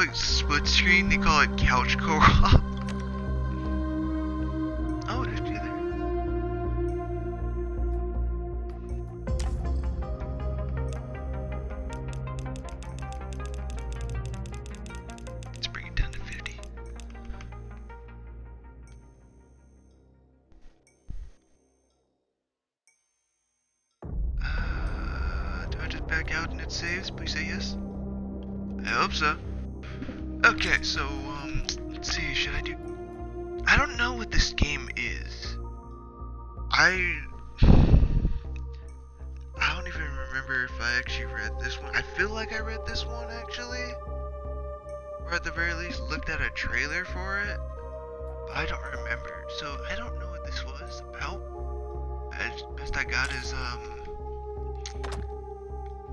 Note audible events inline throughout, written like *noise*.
it split screen, they call it couch co-op. Oh. Let's bring it down to 50. Uh, do I just back out and it saves? Please say yes. I hope so. Okay, so, um, let's see, should I do... I don't know what this game is. I... *sighs* I don't even remember if I actually read this one. I feel like I read this one, actually. Or at the very least, looked at a trailer for it. But I don't remember. So, I don't know what this was about. As best I got is, um...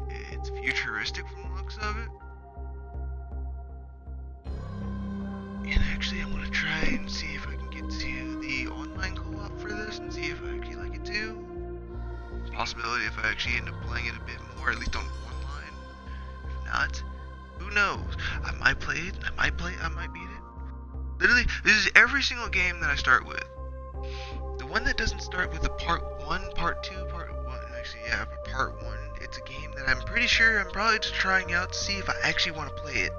It's futuristic from the looks of it. I end up playing it a bit more, at least on online. If not, who knows? I might play it. I might play. I might beat it. Literally, this is every single game that I start with. The one that doesn't start with a part one, part two, part one. Actually, yeah, part one. It's a game that I'm pretty sure I'm probably just trying out to see if I actually want to play it.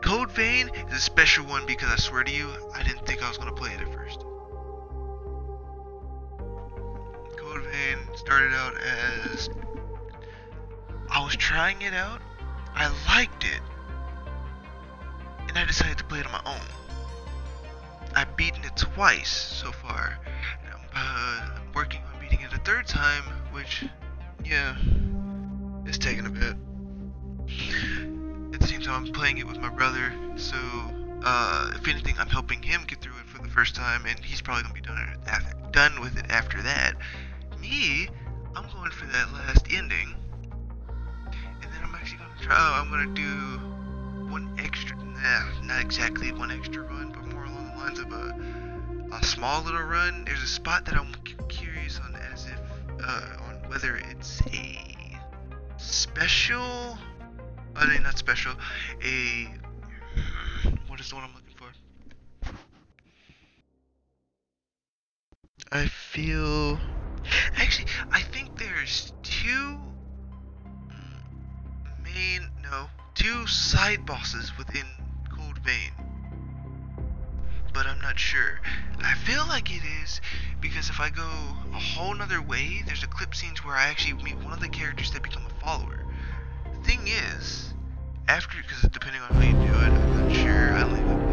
Code Vein is a special one because I swear to you, I didn't think I was gonna play it at first. Vein started out as I was trying it out, I liked it, and I decided to play it on my own. I've beaten it twice so far. and I'm, uh, working on beating it a third time, which, yeah, it's taking a bit. At the same time, I'm playing it with my brother, so uh, if anything, I'm helping him get through it for the first time, and he's probably gonna be done done with it after that. Me, I'm going for that last ending, and then I'm actually gonna try. Oh, I'm gonna do one extra, nah, not exactly one extra run, but more along the lines of a a small little run. There's a spot that I'm curious on, as if uh, on whether it's a special I mean, not special. A what is the one I'm looking for? I feel actually. I think there's two mm, main no two side bosses within Code Vein, but I'm not sure. I feel like it is because if I go a whole nother way, there's a clip scenes where I actually meet one of the characters that become a follower thing is, after, because depending on how you do it, I'm not sure. I leave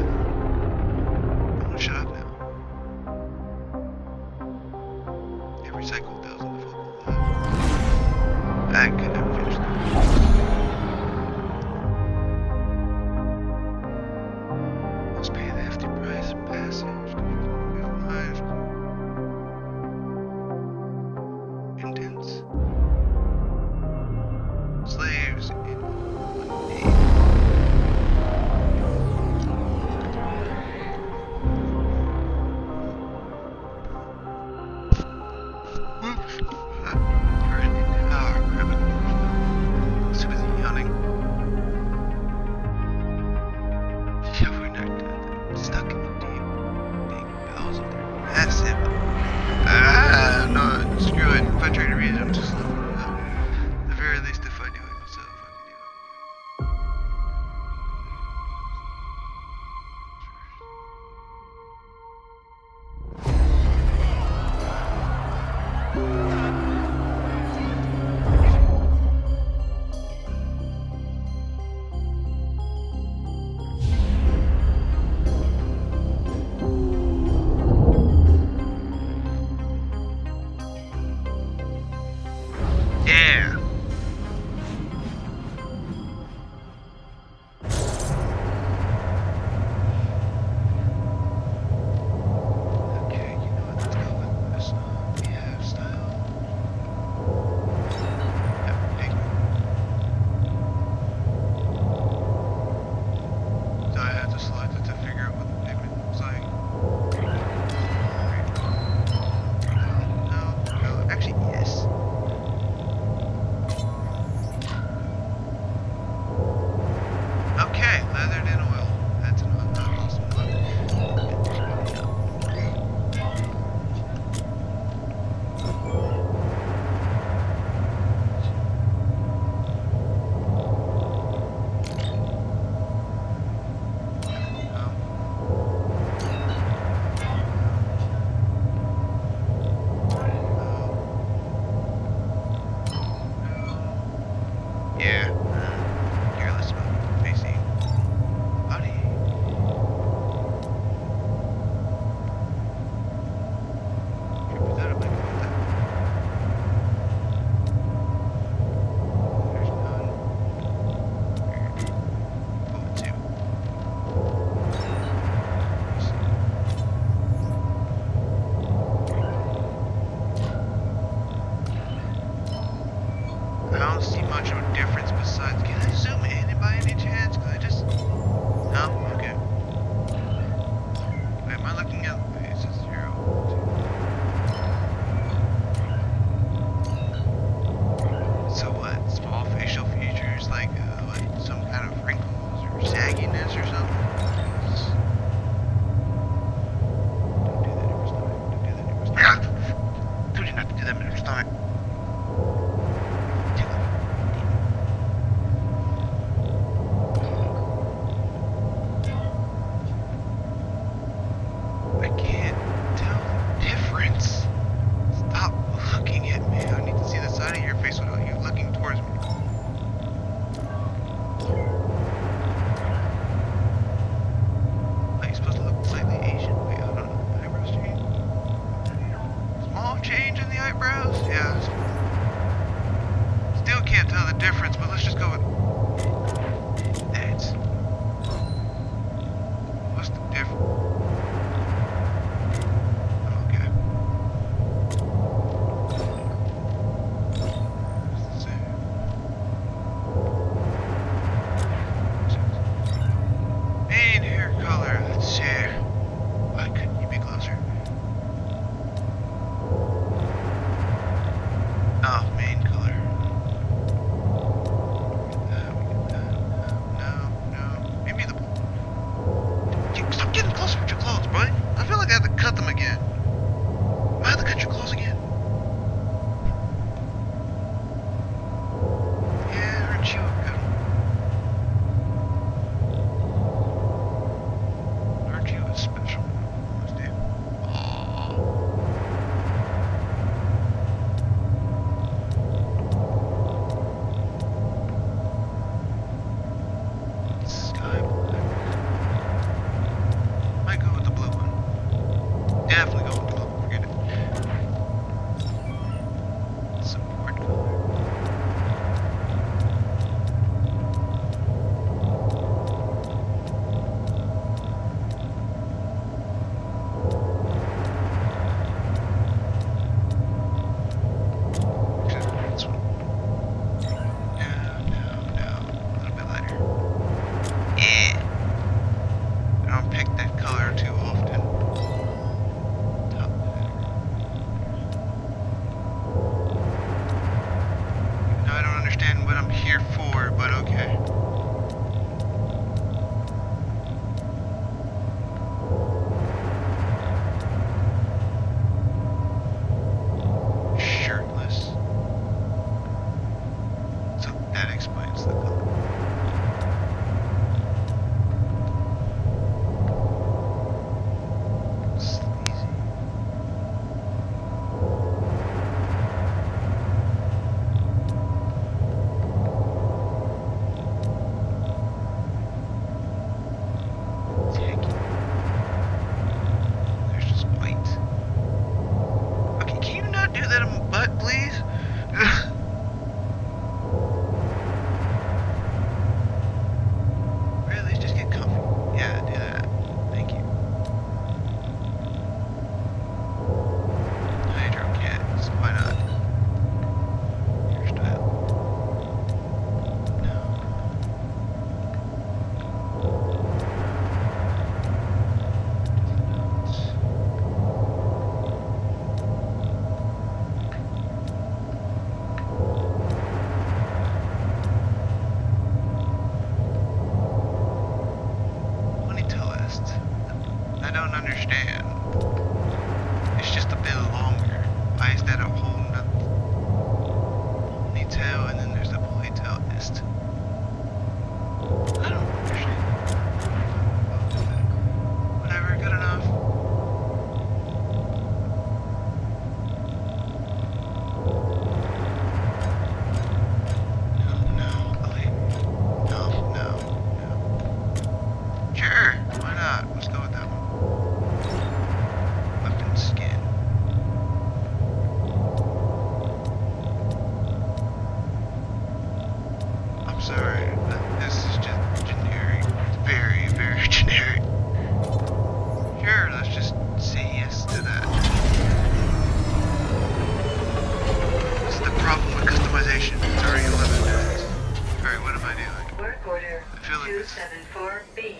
174B.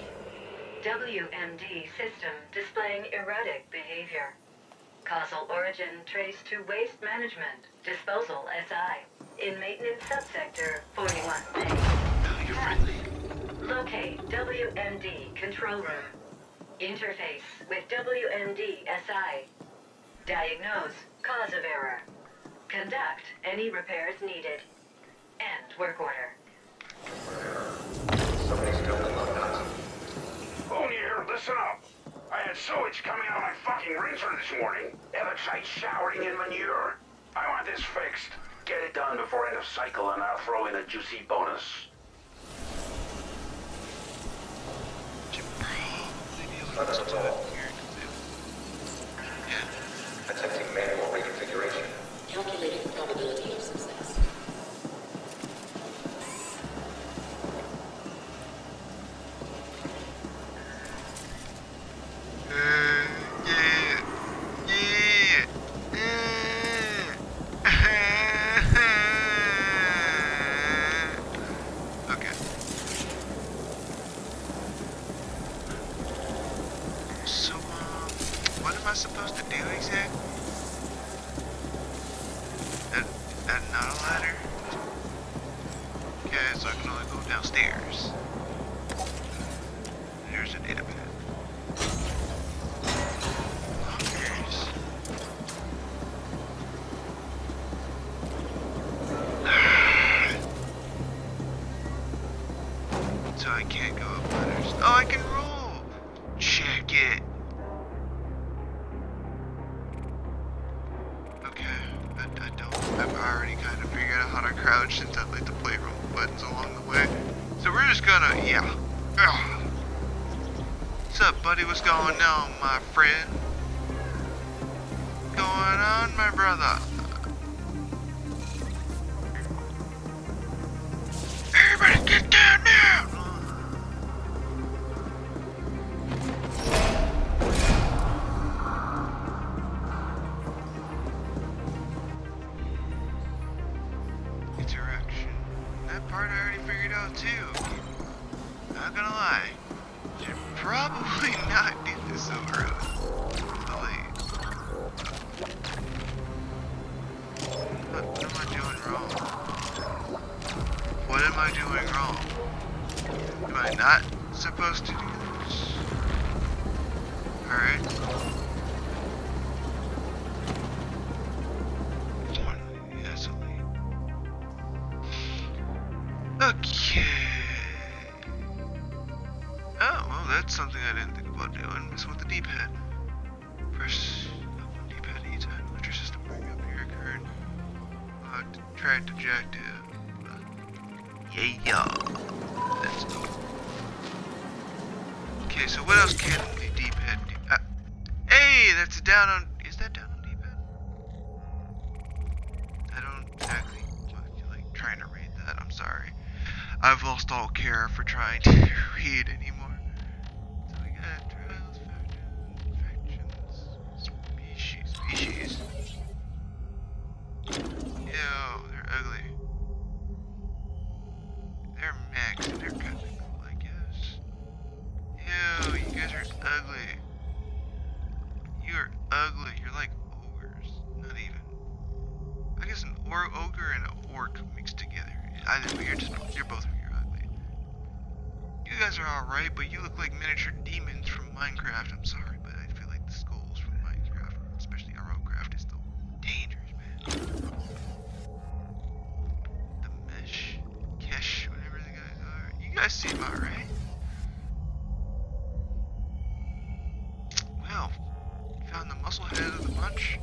WMD system displaying erratic behavior. Causal origin traced to waste management, disposal SI, in maintenance subsector forty one. Now you're friendly. Locate WMD control room. Interface with WMD SI. Diagnose cause of error. Conduct any repairs needed. End work order. listen up. I had sewage coming out of my fucking rinser this morning. Evertsite showering in manure. I want this fixed. Get it done before end of cycle and I'll throw in a juicy bonus. Detecting manual reading. going on, my friend? Going on, my brother? next objective. Yeah, let's go. Okay, so what else can the D-pad do? Uh, hey, that's down on. Is that down on D-pad? I don't exactly feel like trying to read that. I'm sorry. I've lost all care for trying to *laughs* read any muscle head of the bunch.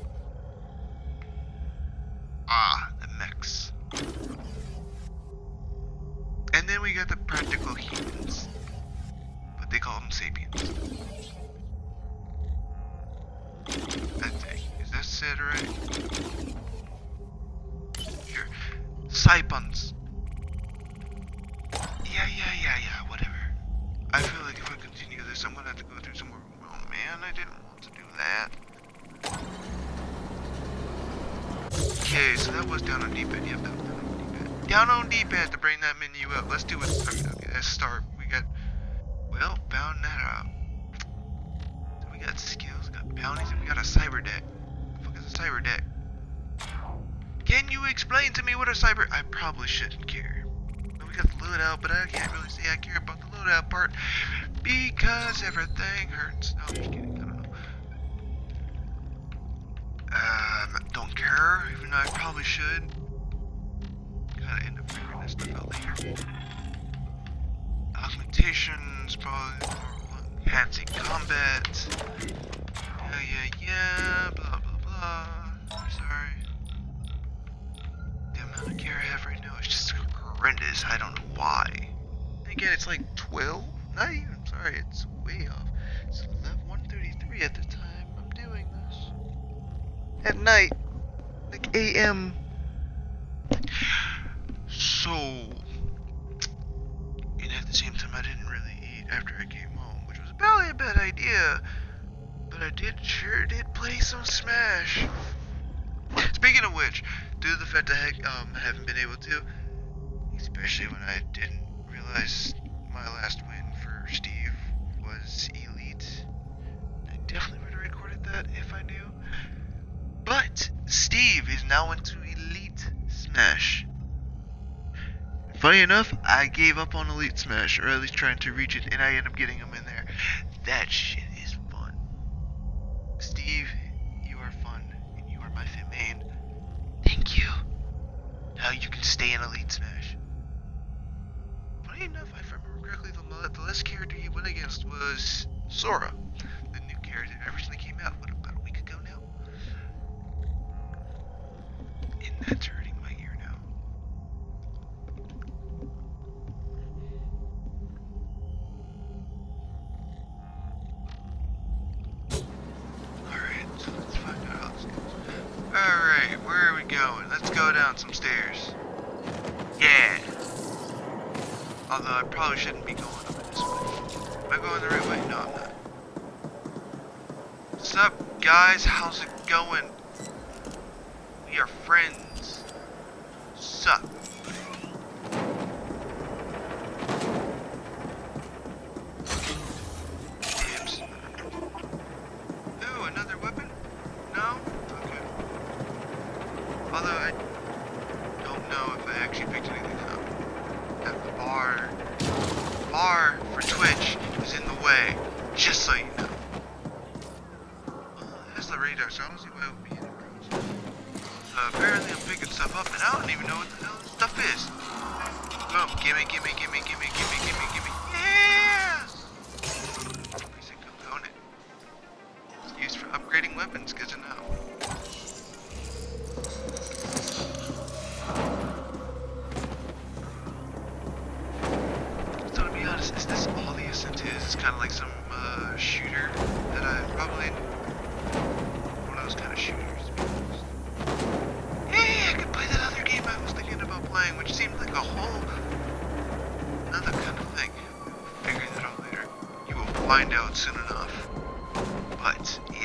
Even though I probably should. Gotta end up figuring this stuff out later. Augmentations, probably enhancing combat. Yeah, yeah, yeah, blah, blah, blah. I'm sorry. The amount of gear I have right now is just horrendous. I don't know why. And again, it's like 12? Not even, sorry, it's way off. It's 11, 133 at the time I'm doing this. At night, AM. So, and at the same time, I didn't really eat after I came home, which was probably a bad idea. But I did sure did play some Smash. Speaking of which, due to the fact that I um, haven't been able to, especially when I didn't realize my last win for Steve was Steve is now into Elite Smash. Funny enough, I gave up on Elite Smash, or at least trying to reach it, and I end up getting him in there. That shit is fun. Steve, you are fun, and you are my fit main. Thank you. Now you can stay in Elite Smash. Funny enough, if I remember correctly, the, last character you went against was Sora, the new character that recently came out,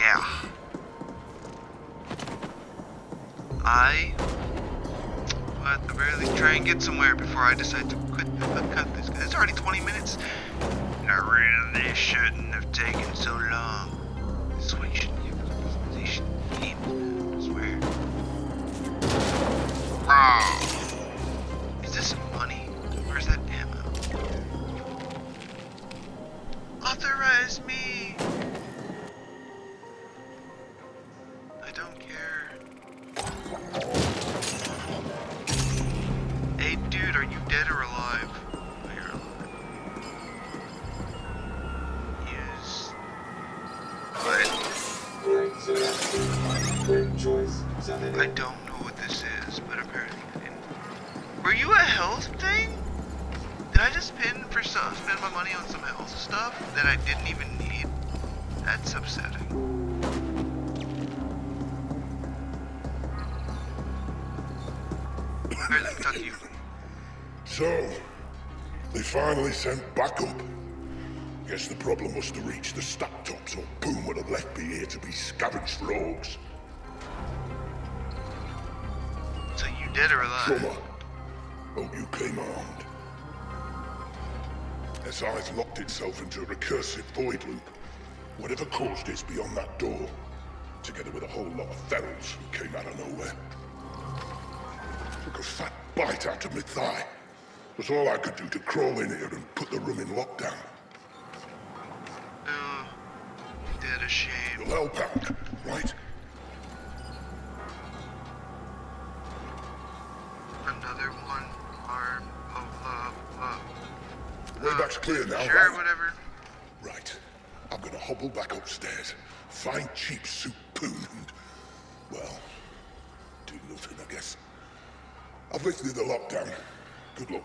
yeah, I will at the very least try and get somewhere before I decide to quit cut this. It's already 20 minutes. And I really shouldn't have taken so long. This is shouldn't give customization game. I swear. You. So, they finally sent backup. Guess the problem was to reach the stack tops, or Boom would have left me here to be scavenged for. So you did or alive? Summer. Oh, you came armed. SI's locked itself into a recursive void loop. Whatever caused it's beyond that door, together with a whole lot of ferals who came out of nowhere a fat bite out of my thigh. Was all I could do to crawl in here and put the room in lockdown. Oh, dead ashamed. You'll help out, right? Another one arm of love, love. Way uh, back's clear now, Sure, right? whatever. Right. I'm gonna hobble back upstairs, find cheap soup poon and I've lifted the lockdown. Good luck.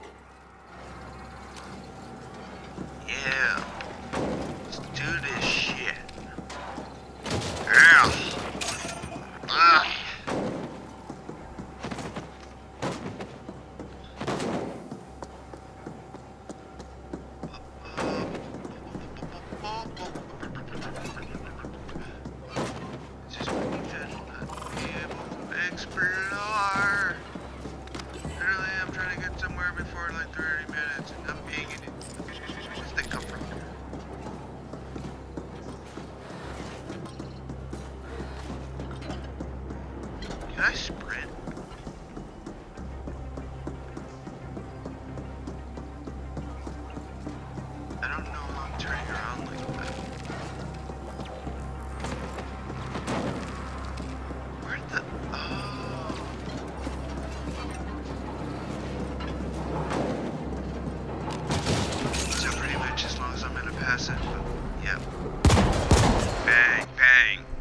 Yep. Bang, bang.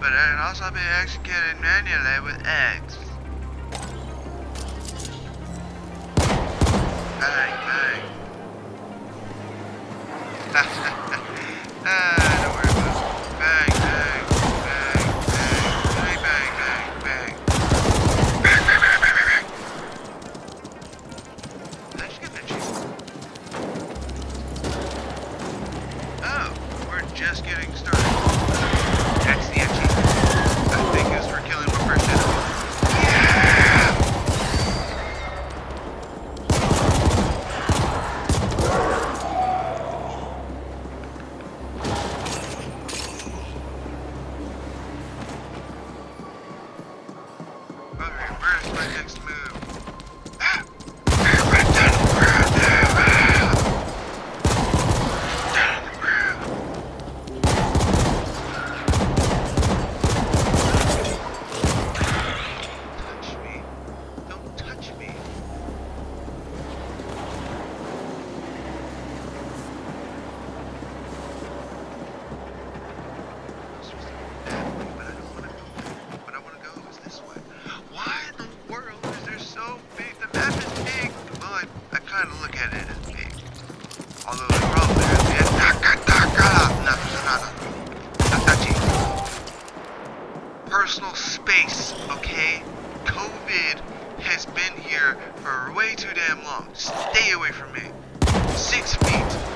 but I can also be executed manually with eggs. Bang, bang. just getting started. for way too damn long. Stay away from me. Six feet.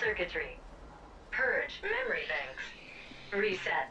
Circuitry. Purge memory banks. Reset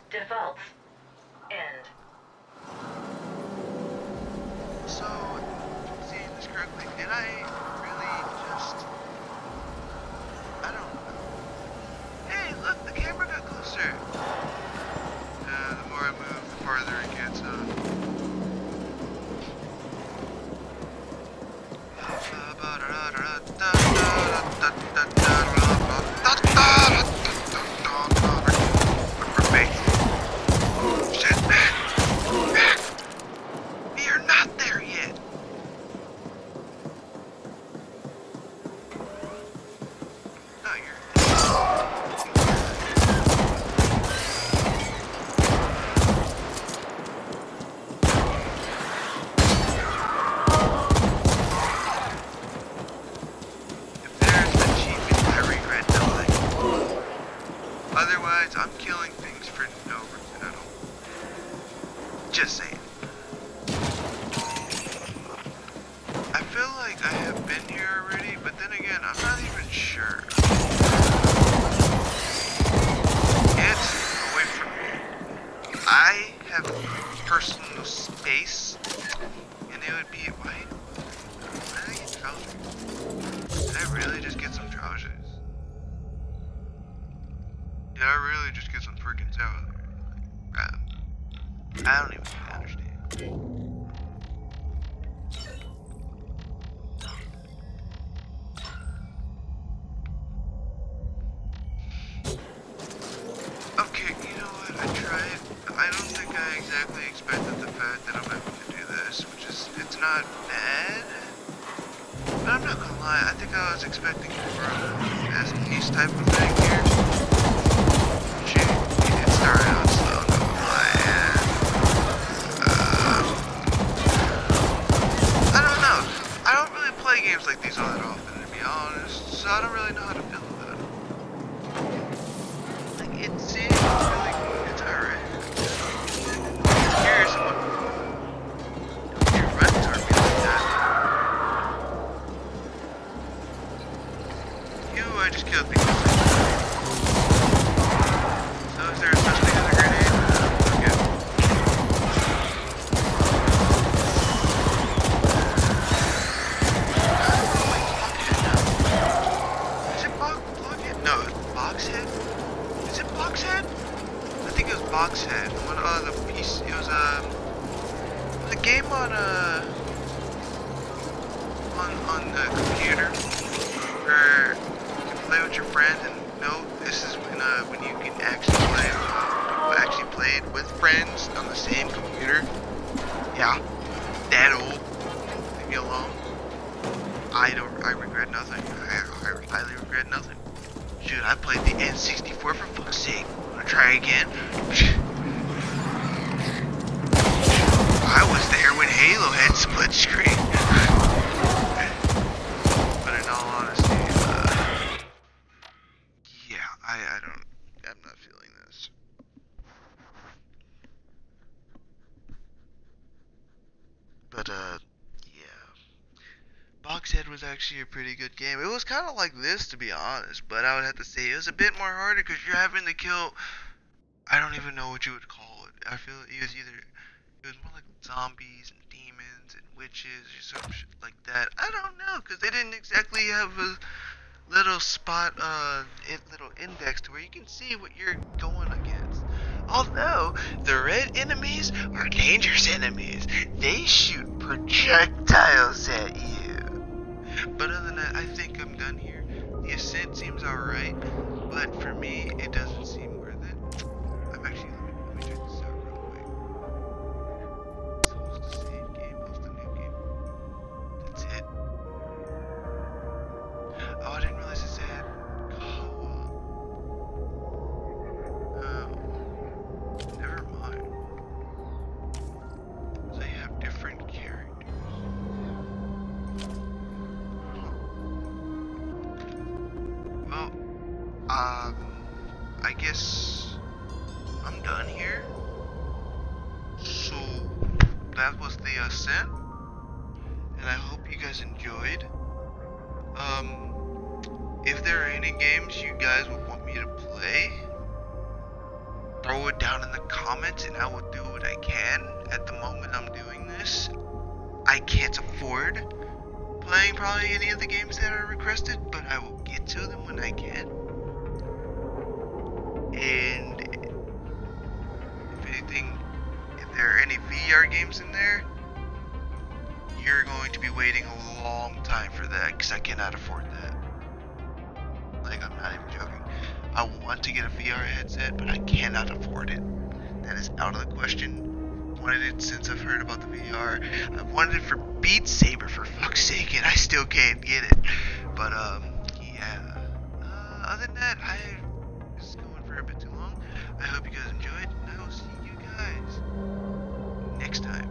not bad. But I'm not gonna lie, I think I was expecting more of an S-piece type of thing here. No, Boxhead? Is it Boxhead? I think it was Boxhead. One of the piece it was a was a game on uh on on the computer where you can play with your friends and no this is when uh when you can actually play actually played with friends on the same computer. Yeah. That old. Leave me alone. I don't. I regret nothing. I, I highly regret nothing. Shoot, I played the N64 for fuck's sake. Wanna try again? *laughs* I was there when Halo had split screen. but in all honesty, uh, yeah, I, I don't. I'm not feeling this. But uh, yeah. Boxhead was actually a pretty good game. It was kind of like this, to be honest, but I would have to say it was a bit more harder because you're having to kill. I don't even know what you would call it. I feel it was either. It was more like zombies and demons and witches or some shit like that. I don't know because they didn't exactly have a little spot, uh, little index to where you can see what you're going against. Although the red enemies are dangerous enemies, they shoot projectiles at you. But other than that, I think I'm done here. The ascent seems alright, but for me, it doesn't and I hope you guys enjoyed. Um, if there are any games you guys would want me to play, throw it down in the comments and I will do what I can. At the moment I'm doing this, I can't afford playing probably any of the games that are requested, but I will get to them when I can. And if anything, if there are any VR games in there, you're going to be waiting a long time for that because I cannot afford that. Like, I'm not even joking. I want to get a VR headset, but I cannot afford it. That is out of the question. Wanted it since I've heard about the VR. I've wanted it for Beat Saber for fuck's sake, and I still can't get it. But um, yeah. Uh, other than that, I this is going for a bit too long. I hope you guys enjoyed, and I will see you guys next time.